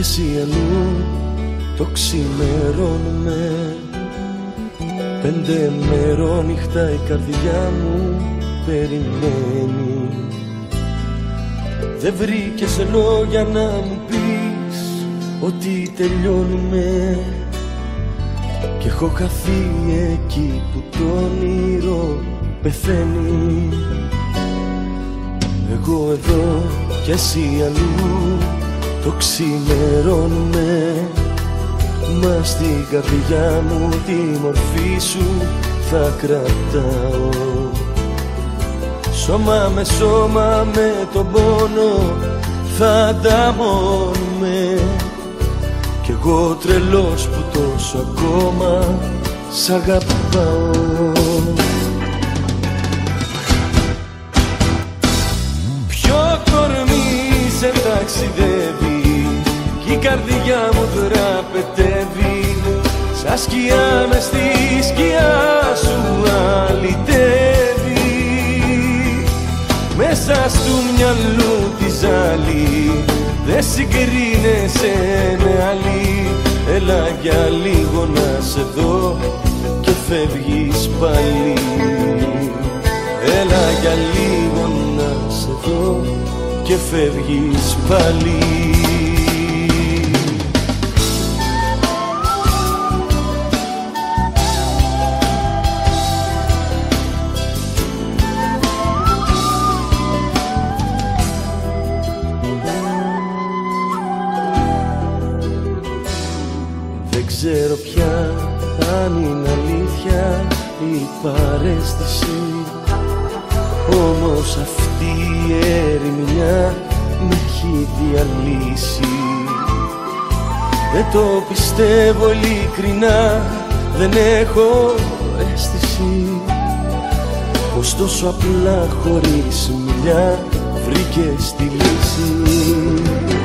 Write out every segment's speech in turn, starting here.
εσύ αλλού το ξημερώνουμε. Πέντε μέρο νύχτα η καρδιά μου περιμένει. Δεν βρήκες λόγια να μου πεις ότι τελειώνουμε. Κι έχω χαθεί εκεί που το όνειρο πεθαίνει. Εγώ εδώ κι εσύ αλλού το ξημερώνουμε. Μα στην καρδιά μου τη μορφή σου θα κρατάω. Σώμα με σώμα με τον πόνο θα ανταμώνουμε. Κι εγώ τρελός που τόσο ακόμα σ' αγαπάω. Ποιο κορμί σε ταξιδεύει Κι η καρδιά μου δραπετεύει. Σαν σκιά μες στη σκιά σου αλυτεύει. Μέσα στου μυαλού τη ζάλη Δεν συγκρίνεσαι με άλλη. Έλα για λίγο να σε δω και φεύγεις πάλι. Έλα για λίγο να σε δω και φεύγεις πάλι ξέρω πια αν είναι αλήθεια η παρέστηση. Όμως αυτή η ερημιά με έχει διαλύσει. Δεν το πιστεύω ειλικρινά δεν έχω αίσθηση. Πως τόσο απλά χωρίς μιλιά βρήκες τη λύση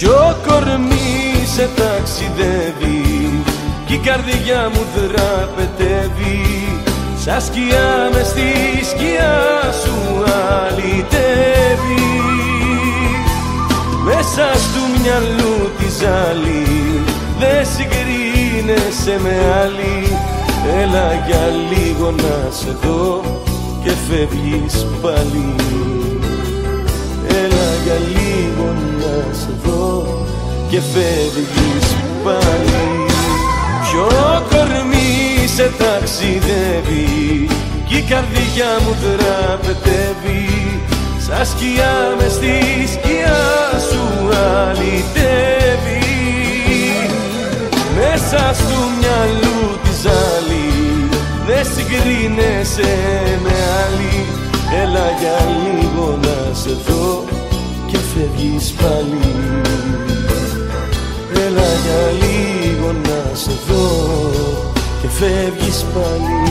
Ποιο κορμί σε ταξιδεύει Κι η καρδιά μου δραπετεύει. Σαν σκιά μες στη σκιά σου αλυτεύει. Μέσα στου μυαλού τη ζάλη Δεν συγκρίνεσαι με άλλη. Έλα για λίγο να σε δω και φεύγεις πάλι. Έλα για λίγο να σε δω και φεύγεις πάλι. Ποιο κορμί σε ταξιδεύει κι η καρδιά μου δραπετεύει. Σαν σκιά μες στη σκιά σου αλυτεύει. Μέσα στου μυαλού της ζάλη δεν συγκρίνεσαι με άλλη. Έλα για λίγο να σε δω και φεύγεις πάλι Έλα για λίγο να σε δω και φεύγεις πάλι